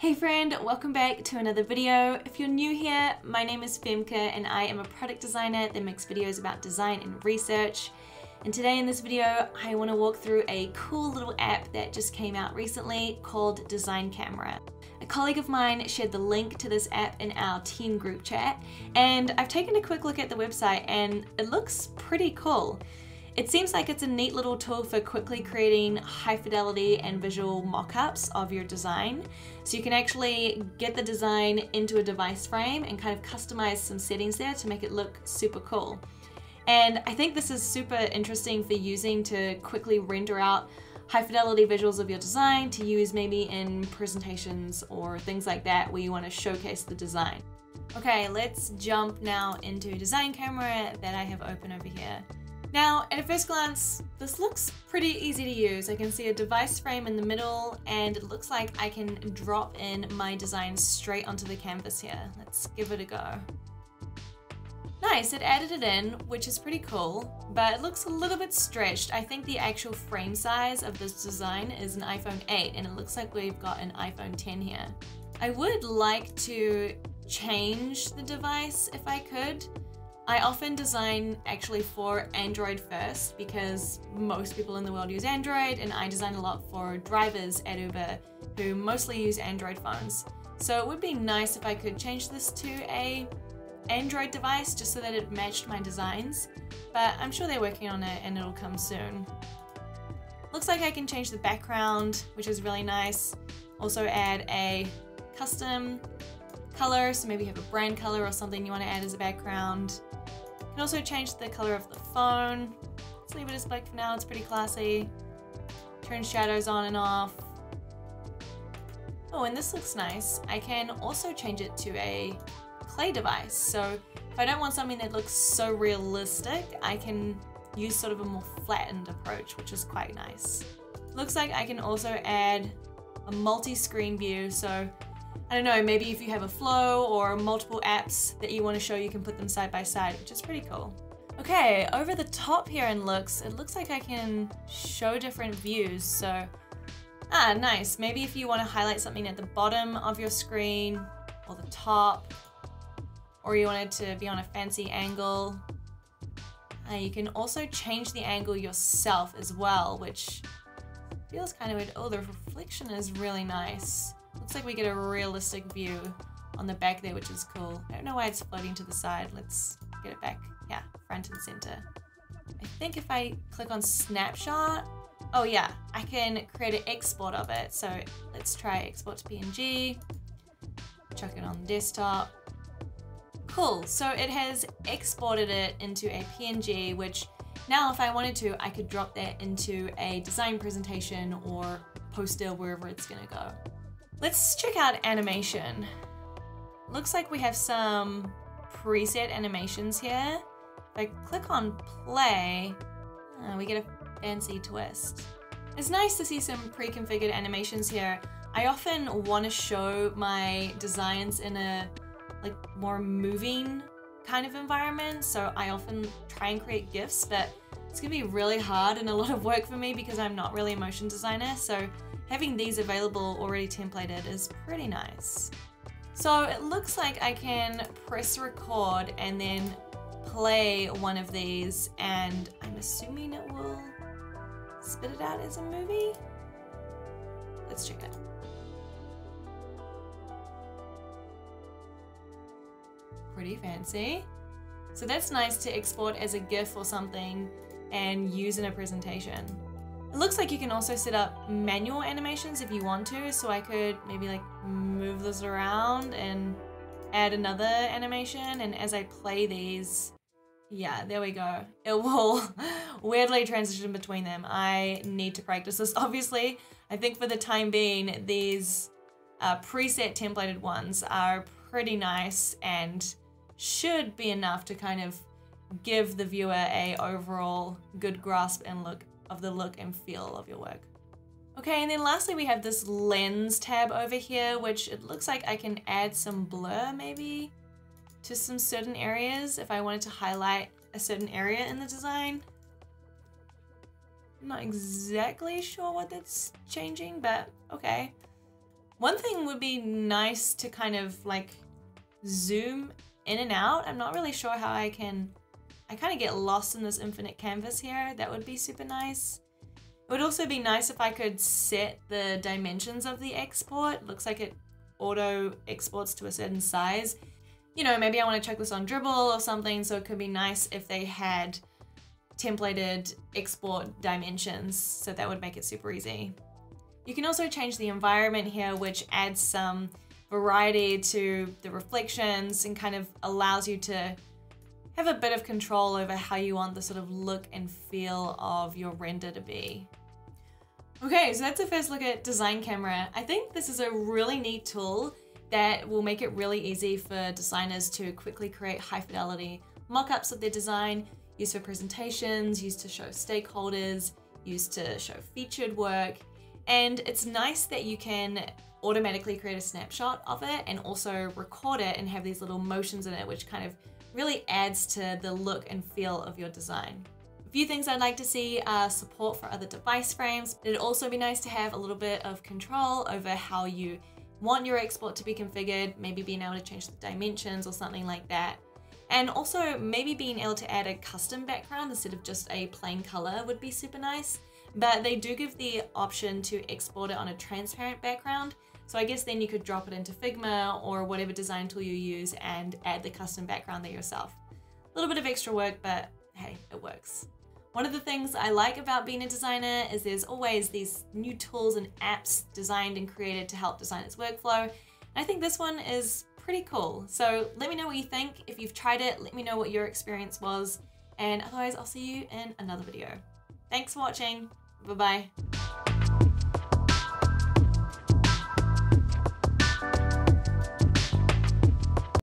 Hey friend, welcome back to another video. If you're new here, my name is Femke and I am a product designer that makes videos about design and research. And today in this video, I want to walk through a cool little app that just came out recently called Design Camera. A colleague of mine shared the link to this app in our team group chat, and I've taken a quick look at the website and it looks pretty cool. It seems like it's a neat little tool for quickly creating high fidelity and visual mock-ups of your design. So you can actually get the design into a device frame and kind of customize some settings there to make it look super cool. And I think this is super interesting for using to quickly render out high fidelity visuals of your design to use maybe in presentations or things like that where you want to showcase the design. Okay, let's jump now into design camera that I have open over here. Now, at a first glance, this looks pretty easy to use. I can see a device frame in the middle and it looks like I can drop in my design straight onto the canvas here. Let's give it a go. Nice, it added it in, which is pretty cool, but it looks a little bit stretched. I think the actual frame size of this design is an iPhone 8 and it looks like we've got an iPhone 10 here. I would like to change the device if I could. I often design actually for Android first because most people in the world use Android and I design a lot for drivers at Uber who mostly use Android phones. So it would be nice if I could change this to a Android device just so that it matched my designs, but I'm sure they're working on it and it'll come soon. Looks like I can change the background, which is really nice. Also add a custom color, so maybe you have a brand color or something you want to add as a background. You can also change the color of the phone. Let's leave it as black for now, it's pretty classy. Turn shadows on and off. Oh, and this looks nice. I can also change it to a clay device. So if I don't want something that looks so realistic, I can use sort of a more flattened approach, which is quite nice. Looks like I can also add a multi-screen view. So I don't know, maybe if you have a flow or multiple apps that you want to show, you can put them side by side, which is pretty cool. Okay, over the top here in looks, it looks like I can show different views. So, ah, nice. Maybe if you want to highlight something at the bottom of your screen or the top, or you want it to be on a fancy angle. Uh, you can also change the angle yourself as well, which feels kind of weird. Oh, the reflection is really nice. Looks like we get a realistic view on the back there, which is cool. I don't know why it's floating to the side. Let's get it back. Yeah, front and center. I think if I click on snapshot, oh yeah, I can create an export of it. So let's try export to PNG, chuck it on the desktop. Cool, so it has exported it into a PNG, which now if I wanted to, I could drop that into a design presentation or poster wherever it's gonna go. Let's check out animation. Looks like we have some preset animations here. If I click on play, uh, we get a fancy twist. It's nice to see some pre-configured animations here. I often want to show my designs in a like more moving kind of environment. So I often try and create GIFs, but it's gonna be really hard and a lot of work for me because I'm not really a motion designer. So having these available already templated is pretty nice. So it looks like I can press record and then play one of these and I'm assuming it will spit it out as a movie. Let's check it out. pretty fancy. So that's nice to export as a GIF or something and use in a presentation. It looks like you can also set up manual animations if you want to, so I could maybe like move this around and add another animation, and as I play these, yeah, there we go. It will weirdly transition between them. I need to practice this, obviously. I think for the time being, these uh, preset templated ones are pretty nice and should be enough to kind of give the viewer a overall good grasp and look of the look and feel of your work. Okay, and then lastly we have this lens tab over here, which it looks like I can add some blur maybe to some certain areas if I wanted to highlight a certain area in the design. I'm not exactly sure what that's changing, but okay. One thing would be nice to kind of like zoom in and out. I'm not really sure how I can, I kind of get lost in this infinite canvas here. That would be super nice. It would also be nice if I could set the dimensions of the export. Looks like it auto exports to a certain size. You know, maybe I want to check this on Dribbble or something, so it could be nice if they had templated export dimensions, so that would make it super easy. You can also change the environment here, which adds some variety to the reflections and kind of allows you to have a bit of control over how you want the sort of look and feel of your render to be. Okay, so that's a first look at Design Camera. I think this is a really neat tool that will make it really easy for designers to quickly create high fidelity mock-ups of their design, used for presentations, used to show stakeholders, used to show featured work. And it's nice that you can automatically create a snapshot of it and also record it and have these little motions in it, which kind of really adds to the look and feel of your design. A few things I'd like to see are support for other device frames. It'd also be nice to have a little bit of control over how you want your export to be configured, maybe being able to change the dimensions or something like that. And also maybe being able to add a custom background instead of just a plain color would be super nice. But they do give the option to export it on a transparent background. So I guess then you could drop it into Figma or whatever design tool you use and add the custom background there yourself. A little bit of extra work, but hey, it works. One of the things I like about being a designer is there's always these new tools and apps designed and created to help designers workflow. And I think this one is pretty cool. So let me know what you think. If you've tried it, let me know what your experience was. And otherwise, I'll see you in another video. Thanks for watching. Bye-bye.